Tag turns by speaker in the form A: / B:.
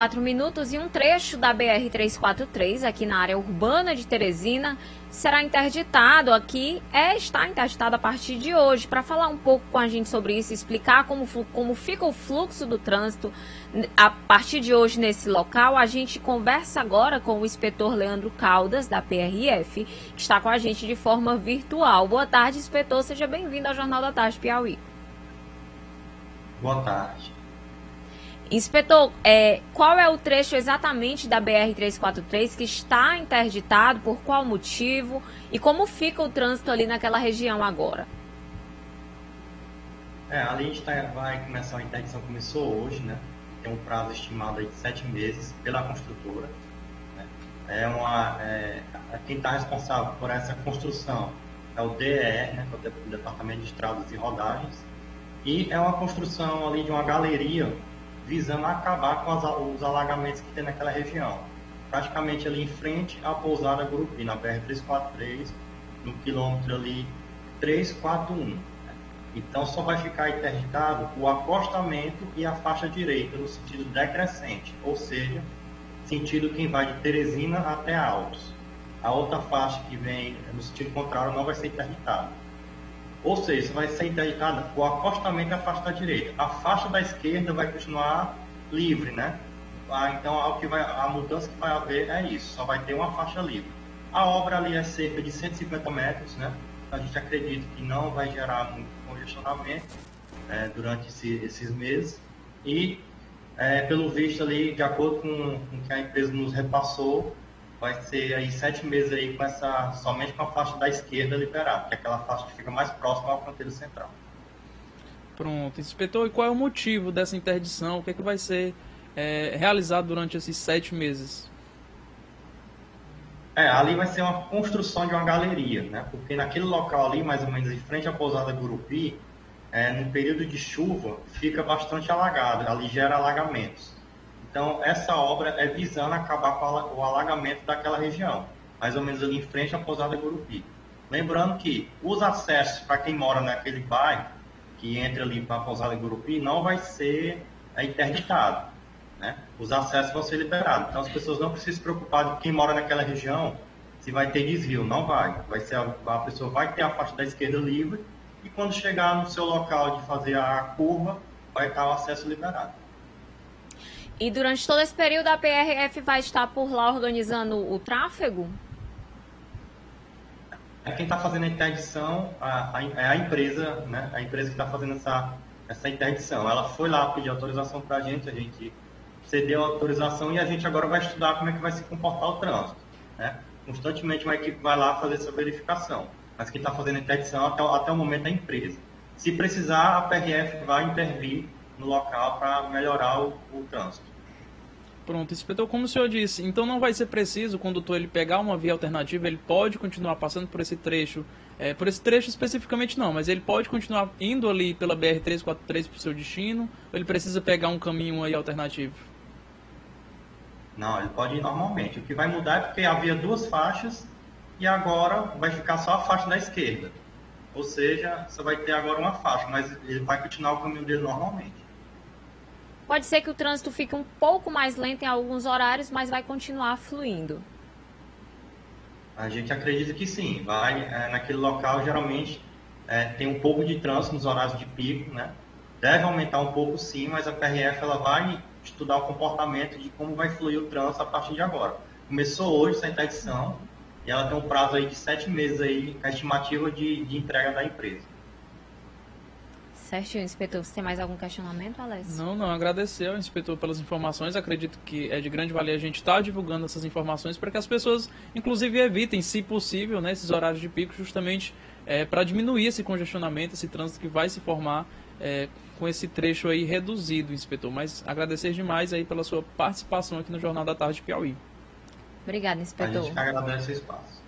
A: 4 minutos e um trecho da BR-343 aqui na área urbana de Teresina será interditado aqui, é, está interditado a partir de hoje. Para falar um pouco com a gente sobre isso, explicar como, como fica o fluxo do trânsito a partir de hoje nesse local, a gente conversa agora com o inspetor Leandro Caldas, da PRF, que está com a gente de forma virtual. Boa tarde, inspetor, seja bem-vindo ao Jornal da Tarde Piauí.
B: Boa tarde.
A: Inspetor, é, qual é o trecho exatamente da BR-343 que está interditado, por qual motivo e como fica o trânsito ali naquela região agora?
B: É, a gente tá, vai começar, a interdição começou hoje, né? Tem um prazo estimado de sete meses pela construtora. Né? É uma, é, quem está responsável por essa construção é o DER, né? Que é o Departamento de Estradas e Rodagens. E é uma construção ali de uma galeria visando acabar com as, os alagamentos que tem naquela região. Praticamente ali em frente à pousada Gurupi, na BR-343, no quilômetro ali 341. Então só vai ficar interditado o acostamento e a faixa direita no sentido decrescente, ou seja, sentido quem vai de Teresina até Altos. A outra faixa que vem no sentido contrário não vai ser interditada. Ou seja, vai ser interditada o acostamento da faixa da direita. A faixa da esquerda vai continuar livre, né? Ah, então, a, que vai, a mudança que vai haver é isso, só vai ter uma faixa livre. A obra ali é cerca de 150 metros, né? A gente acredita que não vai gerar muito congestionamento é, durante esse, esses meses. E, é, pelo visto ali, de acordo com o que a empresa nos repassou, vai ser aí sete meses aí com essa, somente com a faixa da esquerda liberada, que é aquela faixa que fica mais próxima à fronteira central.
C: Pronto, inspetor, e qual é o motivo dessa interdição? O que é que vai ser é, realizado durante esses sete meses?
B: É, ali vai ser uma construção de uma galeria, né? Porque naquele local ali, mais ou menos em frente à pousada Gurupi, é, no período de chuva, fica bastante alagado, ali gera alagamentos. Então, essa obra é visando acabar com o alagamento daquela região, mais ou menos ali em frente à pousada Gurupi. Lembrando que os acessos para quem mora naquele bairro, que entra ali para a pousada Gurupi, não vai ser é, interditado. Né? Os acessos vão ser liberados. Então, as pessoas não precisam se preocupar de quem mora naquela região se vai ter desvio. Não vai. vai ser a, a pessoa vai ter a parte da esquerda livre e quando chegar no seu local de fazer a curva, vai estar o acesso liberado.
A: E durante todo esse período a PRF vai estar por lá organizando o tráfego?
B: É quem está fazendo a interdição a, a, é a empresa, né? A empresa que está fazendo essa, essa interdição. Ela foi lá pedir autorização para a gente, a gente cedeu a autorização e a gente agora vai estudar como é que vai se comportar o trânsito. Né? Constantemente uma equipe vai lá fazer essa verificação. Mas quem está fazendo a interdição até, até o momento é a empresa. Se precisar, a PRF vai intervir no local para melhorar o, o trânsito.
C: Pronto, inspetor, como o senhor disse, então não vai ser preciso o condutor ele pegar uma via alternativa, ele pode continuar passando por esse trecho, é, por esse trecho especificamente não, mas ele pode continuar indo ali pela BR-343 para o seu destino, ou ele precisa pegar um caminho aí alternativo?
B: Não, ele pode ir normalmente. O que vai mudar é porque havia duas faixas e agora vai ficar só a faixa da esquerda. Ou seja, você vai ter agora uma faixa, mas ele vai continuar o caminho dele normalmente.
A: Pode ser que o trânsito fique um pouco mais lento em alguns horários, mas vai continuar fluindo.
B: A gente acredita que sim. Vai é, naquele local geralmente é, tem um pouco de trânsito nos horários de pico, né? Deve aumentar um pouco sim, mas a PRF ela vai estudar o comportamento de como vai fluir o trânsito a partir de agora. Começou hoje essa interdição e ela tem um prazo aí de sete meses aí, a estimativa de, de entrega da empresa.
A: Certinho, inspetor. Você tem mais algum questionamento, Alessio?
C: Não, não. Agradecer ao inspetor pelas informações. Acredito que é de grande valia a gente estar tá divulgando essas informações para que as pessoas, inclusive, evitem, se possível, né, esses horários de pico, justamente é, para diminuir esse congestionamento, esse trânsito que vai se formar é, com esse trecho aí reduzido, inspetor. Mas agradecer demais aí pela sua participação aqui no Jornal da Tarde Piauí.
A: Obrigada, inspetor. A
B: gente agradece o espaço.